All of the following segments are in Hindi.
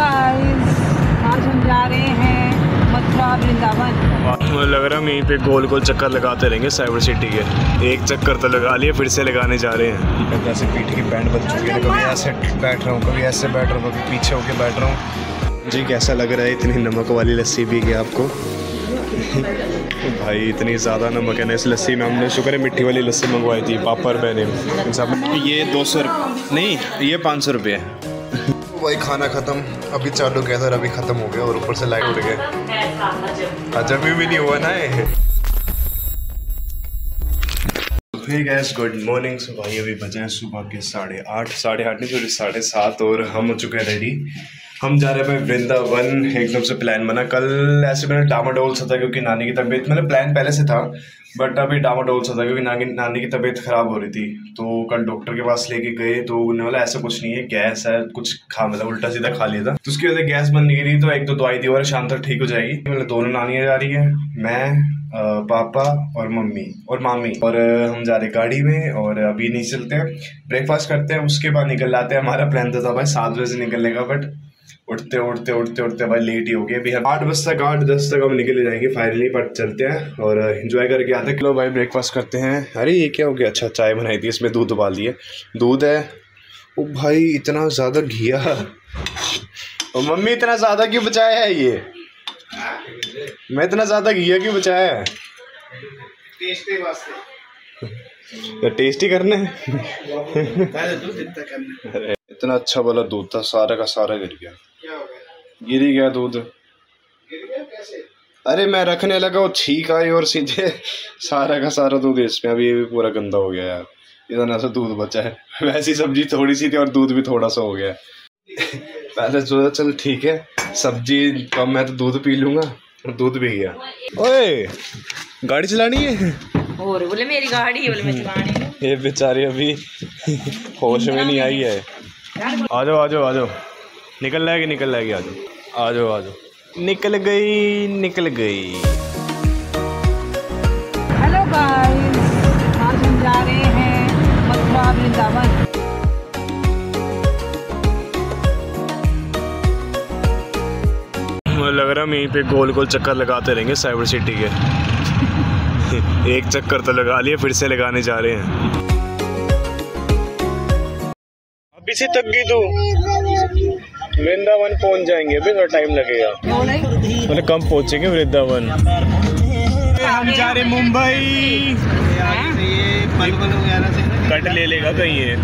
गाइस आज हम जा रहे हैं मथुरा वृंदावन। मुझे लग रहा है हम यहीं पे गोल गोल चक्कर लगाते रहेंगे साइबर सिटी के। एक चक्कर तो लगा लिए फिर से लगाने जा रहे हैं। जैसे पीठ की बैंड बन चुकी है। कभी ऐसे बैठ रहा हूँ कभी ऐसे बैठ रहा हूँ कभी पीछे होके बैठ रहा हूँ। जी कैसा लग रहा है? इतनी नमक वाली लस्सी पी के आपको? भाई इतनी ज़्यादा नमक है ना इस लस्सी में हमने शुक्र है मिट्टी वाली लस्सी मंगवाई थी पापा और मैंने। सब ये दो सौ नहीं ये पाँच सौ रुपये है। भाई खाना ख़त्म। अभी चालू गया था अभी ख़त्म हो गया और ऊपर से लाइट उड़ गए अजब भी नहीं हुआ ना ये। फिर गैस गुड मॉर्निंग सुबह अभी बजे हैं, सुबह के साढ़े आठ साढ़े आठ नहीं साढ़े सात और हम हो चुके हैं रेडी हम जा रहे भाई वृंदावन, एकदम से प्लान बना। कल ऐसे मैंने डामाडोल सा था क्योंकि नानी की तबीयत मतलब प्लान पहले से था बट अभी डामाडोल सा था क्योंकि नानी नानी की तबीयत ख़राब हो रही थी। तो कल डॉक्टर के पास लेके गए तो उन्होंने बोला, ऐसा कुछ नहीं है गैस है, कुछ खा मतलब उल्टा सीधा खा लिया था। तो उसकी वजह गैस बन नहीं रही तो एक दो दवाई दी और शाम तक ठीक हो जाएगी। मतलब दोनों नानियाँ जा रही है, मैं पापा और मम्मी, और मामी, और हम जा रहे गाड़ी में, और अभी नहीं चलते ब्रेकफास्ट करते हैं, उसके बाद निकल लाते हैं, हमारा प्लान तो था भाई सात बजे निकलने का बट उठते उठते उठते उठते भाई लेट ही हो गया अभी आठ बजे तक आठ दस तक हम निकले जाएँगे फाइनली बट चलते हैं और एंजॉय करके आते हैं। किलो भाई ब्रेकफास्ट करते हैं। अरे ये क्या हो गया? अच्छा चाय बनाई थी इसमें दूध उबाल दिए। दूध है। ओ भाई इतना ज़्यादा घिया। ओ मम्मी इतना ज़्यादा क्यों बचाया है ये? मैं इतना ज़्यादा घिया क्यों बचाया है? तो टेस्टी करने? इतना अच्छा वाला दूध था सारा का सारा गिर गया। गिर ही गया दूध। अरे मैं रखने लगा वो छीक आई और सीधे सारा का सारा दूध इसमें अभी ये भी पूरा गंदा हो गया यार। इतना सा दूध बचा है। वैसी सब्ज़ी थोड़ी सी थी और दूध भी थोड़ा सा हो गया। पहले सोचा चल ठीक है सब्ज़ी कम है तो दूध पी लूँगा और दूध भी गया। ओए गाड़ी चलानी है? और बोले मेरी गाड़ी है बोले मैं चलानी ये बेचारी अभी होश में नहीं आई है। आ जाओ आ जाओ आ जाओ। निकल जाएगी निकल जाएगी आ जाओ आ जाओ आ जाओ। निकल गई निकल गई। हेलो गाइस आज हम जा रहे हैं मथुरा वृंदावन। मुझे लग रहा है यहीं पे गोल गोल चक्कर लगाते रहेंगे साइबर सिटी के। एक चक्कर तो लगा लिए फिर से लगाने जा रहे हैं। अभी से तक गई तू? वृंदावन पहुँच जाएँगे अभी थोड़ा टाइम लगेगा। मतलब कम पहुँचेंगे वृंदावन। हम जा रहे मुंबई कट ले लेगा कहीं ये।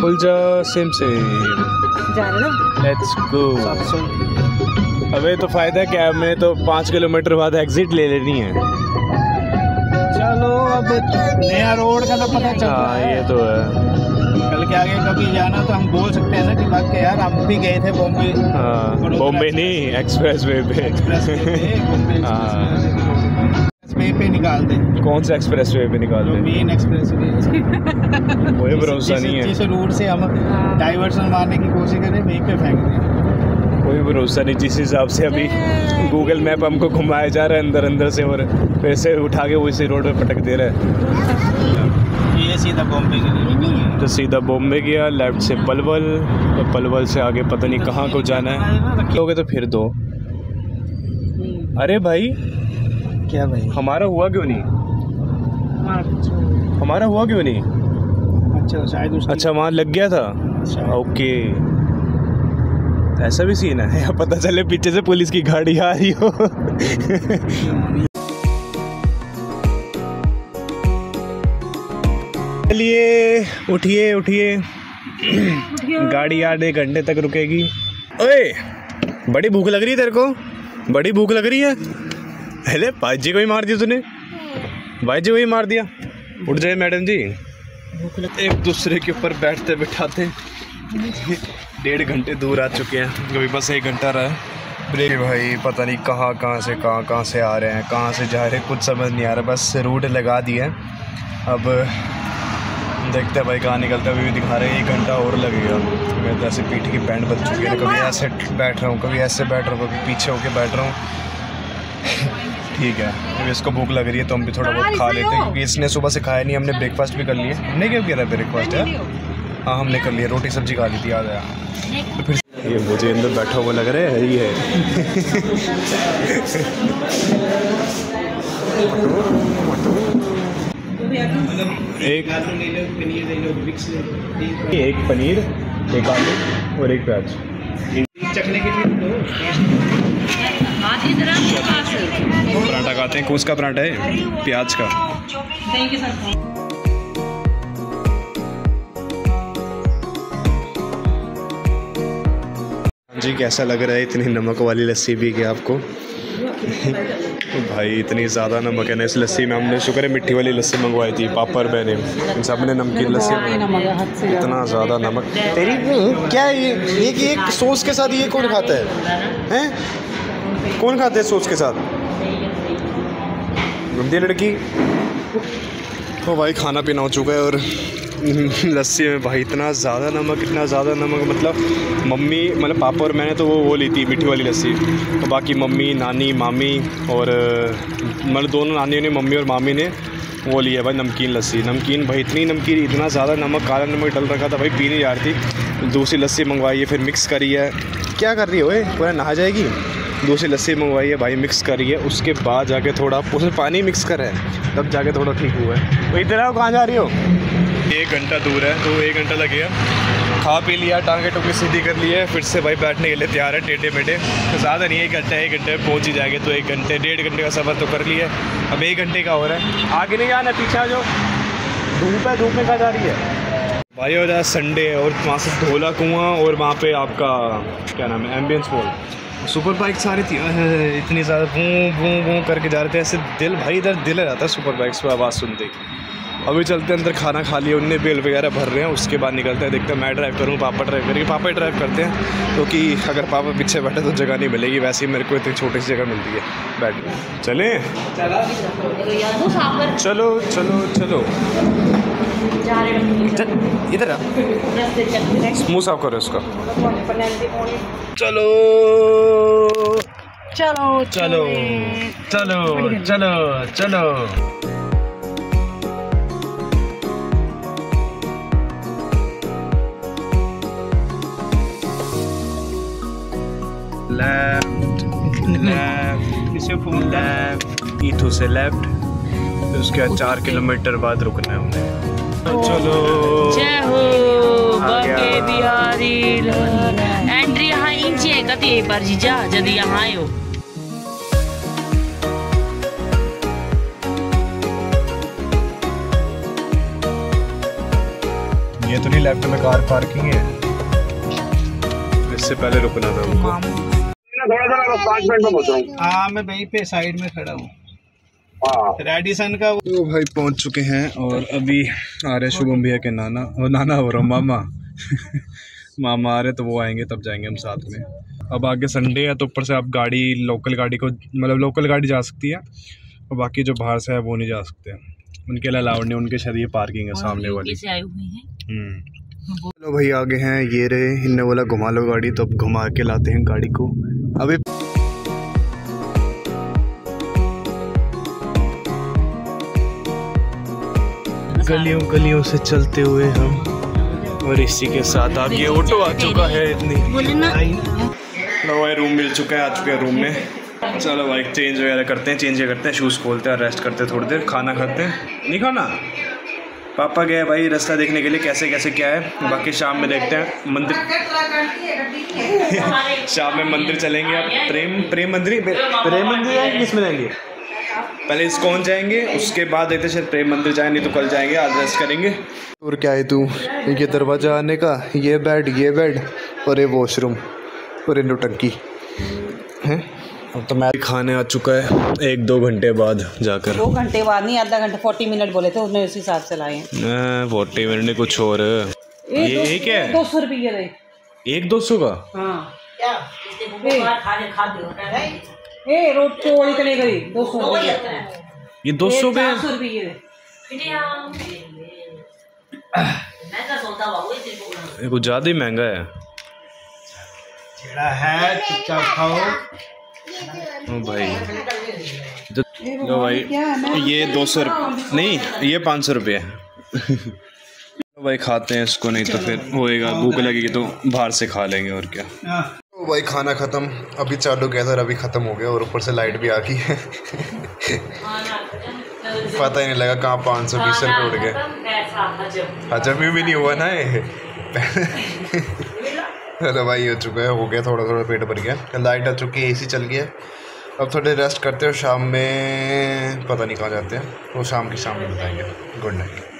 खुल जा सेम से। जा रहे ना? लेट्स गो अबे तो फ़ायदा क्या है? हमें तो पाँच किलोमीटर बाद एग्जिट ले लेनी है। चलो अब नया रोड का तो पता चल रहा हाँ ये तो है। कल के आगे कभी जाना तो हम बोल सकते हैं ना कि बात के यार हम भी गए थे बॉम्बे। हाँ बॉम्बे नहीं एक्सप्रेस वे पे हाँ। वे पे निकाल दे कौन सा एक्सप्रेस वे पे निकाल दे मेन एक्सप्रेस वे कोई भरोसा नहीं है। जिस रूट से हम डाइवर्सन मारने की कोशिश करें वहीं पे फेंक दें। कोई भरोसा नहीं जिस हिसाब से अभी गूगल मैप हमको घुमाया जा रहा है अंदर अंदर से और पैसे उठा के उसी रोड पे पटक दे रहा है। ये सीधा बॉम्बे के लिए गया तो सीधा बॉम्बे गया लेफ़्ट से पलवल और पलवल से आगे पता नहीं कहाँ को जाना है। हो तो फिर दो। अरे भाई क्या भाई? हमारा हुआ क्यों नहीं? हमारा हुआ क्यों नहीं? अच्छा शायद उसकी अच्छा वहाँ लग गया था। ओके। ऐसा भी सीन है। या पता चले पीछे से पुलिस की गाड़ी आ रही हो। चलिए उठिए। उठिए। गाड़ी आधे घंटे तक रुकेगी। ओए बड़ी भूख लग रही है तेरे को? बड़ी भूख लग रही है? अरे भाई जी को ही मार दिया तूने। भाई जी को ही मार दिया। उठ जाए मैडम जी। एक दूसरे के ऊपर बैठते बैठाते। डेढ़ घंटे दूर आ चुके हैं। अभी बस एक घंटा रहा है। ब्रेक भाई, पता नहीं कहाँ कहाँ से, कहाँ कहाँ से आ रहे हैं, कहाँ से जा रहे हैं, कुछ समझ नहीं आ रहा। बस रूट लगा दिए अब देखते हैं भाई, कहाँ निकलता है। अभी दिखा रहे हैं, एक घंटा और लगेगा। मैं तो ऐसे पीठ की बैंड बन चुकी है। कभी ऐसे बैठ रहा हूँ, कभी ऐसे बैठ रहा हूँ, कभी पीछे होके बैठ रहा हूँ। ठीक है। अभी इसको भूख लग रही है तो हम भी थोड़ा बहुत खा लेते हैं क्योंकि इसने सुबह से खाया नहीं हमने ब्रेकफास्ट भी कर लिए हमने क्या किया था ब्रेकफास्ट है? हाँ हमने कर लिया रोटी सब्ज़ी खा ली थी याद आया। तो फिर ये मुझे अंदर बैठा हुआ लग रहा है ये है। एक पनीर ले लो मिक्स ले लो एक पनीर एक आलू और एक प्याज। चखने के लिए पराठा खाते हैं कौन का पराठा है प्याज का। जी कैसा लग रहा है? इतनी नमक वाली लस्सी पी के आपको? भाई इतनी ज़्यादा नमक है ना इस लस्सी में हमने शुक्र है मिट्टी वाली लस्सी मंगवाई थी पापा और बहने इन सबने नमकीन लस्सी इतना ज़्यादा। नमक। तेरी क्या है ये? ये कि एक सॉस के साथ ये कौन खाता है? हैं? कौन खाता है सॉस के साथ? गंदी लड़की। तो भाई, खाना पीना हो चुका है और लस्सी में भाई, इतना ज़्यादा नमक, इतना ज़्यादा नमक मतलब मम्मी मतलब पापा और मैंने तो वो वो ली थी, मीठी वाली लस्सी तो बाकी मम्मी, नानी, मामी और मतलब दोनों नानियों ने, मम्मी और मामी ने वो लिया भाई, नमकीन लस्सी नमकीन भाई, इतनी नमकीन, इतना ज़्यादा नमक काला नमक डल रखा था भाई पी नहीं जा रही थी। दूसरी लस्सी मंगवाई है, फिर मिक्स करी है। क्या कर रही है पूरा नहा जाएगी? दूसरी लस्सी मंगवाई है, भाई मिक्स करी है, उसके बाद जाके थोड़ा उसमें पानी मिक्स करा। है तब जाके थोड़ा ठीक हुआ है। तो आओ, कहाँ जा रही हो? एक घंटा दूर है तो एक घंटा लगेगा खा पी लिया टांगे टोके सीधी कर लिए फिर से भाई बैठने के लिए तैयार है, टेढ़े मेढ़े। तो ज़्यादा नहीं एक घंटा, एक घंटे पहुँच ही जाएँगे तो एक घंटे, डेढ़ घंटे का सफ़र तो कर लिया अब एक घंटे का हो रहा है। आगे नहीं जाना, पीछे जाओ। धूप है, धूप में कहाँ जा रही है? भाई और संडे और वहाँ से धोला कुआँ, और वहाँ पे आपका, क्या नाम है एम्बियंस मॉल सुपर बाइक्स आ रही थी। इतनी ज़्यादा बूँ बूँ बूँ करके जा रहे थे, ऐसे दिल भाई इधर दिल रहता है सुपर बाइक्स पर आवाज़ सुनते ही। अभी चलते हैं अंदर खाना खा लिया उनने बेल वगैरह भर रहे हैं उसके बाद निकलते हैं देखते हैं मैं ड्राइव करूँ पापा ड्राइव करेंगे। पापा ही ड्राइव करते हैं क्योंकि तो अगर पापा पीछे बैठे तो जगह नहीं मिलेगी वैसे ही मेरे को इतनी छोटी सी जगह मिलती है बैठ चलें? चलो चलो चलो। इधर आ। मुँह साफ़ करो इसका। चलो। चलो चलो चलो। चलो चलो। लेफ़्ट इसे फूल ईथू से लेफ़्ट उसके बाद चार किलोमीटर बाद रुकना है हमने। चलो। जय हो आ बिहारी एंट्री यहाँ इंची आहे का ते पर जीजा जदी यहाँ आयो। ये तो नहीं लेफ़्ट में कार पार्किंग है। इससे पहले रुकना था हमको। हाँ मैं वहीं पे साइड में खड़ा हूँ। रेडिसन का वो- तो भाई पहुँच चुके हैं और अभी आ रहे शुभम भैया के नाना। और नाना हो रहा हूँ मामा। मामा आ रहे तो वो आएँगे तब जाएँगे हम साथ में। अब आगे संडे है तो ऊपर से आप गाड़ी लोकल गाड़ी को मतलब लोकल गाड़ी जा सकती है और बाकी जो बाहर से है वो नहीं जा सकते। उनके लिए अलाउड नहीं उनके शायद ये पार्किंग है सामने वाली। हैं। हम्म। चलो भाई आगे हैं ये रहे इनने बोला घुमा लो गाड़ी तो अब घुमा के लाते हैं गाड़ी को। अभी गलियों गलियों से चलते हुए हम और इसी के साथ आगे ऑटो आ चुका है इतनी। लो भाई रूम मिल चुका है आ चुके हैं रूम में। चलो भाई चेंज वगैरह करते हैं चेंज करते हैं शूज़ खोलते हैं रेस्ट करते हैं थोड़ी देर खाना खाते हैं। नहीं खाना? पापा गए भाई, रास्ता देखने के लिए कैसे कैसे, क्या है? बाकी शाम में देखते हैं। मंदिर शाम में मंदिर चलेंगे आप प्रेम प्रेम मंदिर प्रेम मंदिर जाएँगे किसमें जाएँगे? पहले इस्कॉन जाएँगे, उसके बाद देखते शायद प्रेम मंदिर जाए, नहीं तो कल जाएँगे, आज रेस्ट करेंगे। और क्या है तू? ये दरवाज़ा आने का, ये बेड ये बेड, और ये वॉशरूम और ये हैं अब तो मैं खाने आ चुका है एक दो घंटे बाद जाकर। दो घंटे बाद नहीं आधा घंटा फोर्टी मिनट बोले थे उसने उस हिसाब से लाए फोर्टी मिनट ने कुछ और ये ये क्या है? दो सौ रुपये एक दो सौ का? हाँ। ए। रोट चोली कने करी दो सौ ये दो सौ के सौ रुपये ये कुछ ज़्यादा ही महँगा है। है चुपचाप खाओ। भाई। तो लो भाई ये दो सौ नहीं ये पाँच सौ रुपये भाई खाते हैं इसको नहीं तो फिर होएगा भूख लगेगी तो बाहर से खा लेंगे और क्या। हाँ। तो भाई खाना ख़त्म। अभी चालू गया था अभी ख़त्म हो गया और ऊपर से लाइट भी आ गई है। पता ही नहीं लगा कहाँ पाँच सौ बीस रुपये उड़ गए। अच्छा ही भी नहीं हुआ ना ये। चलो भाई हो चुका है, हो गया थोड़ा थोड़ा पेट भर गया। लाइट आ चुकी है एसी चल गया। अब थोड़े रेस्ट करते हो शाम में पता नहीं कहाँ जाते हैं। वो शाम की शाम में बताएँगे। Good night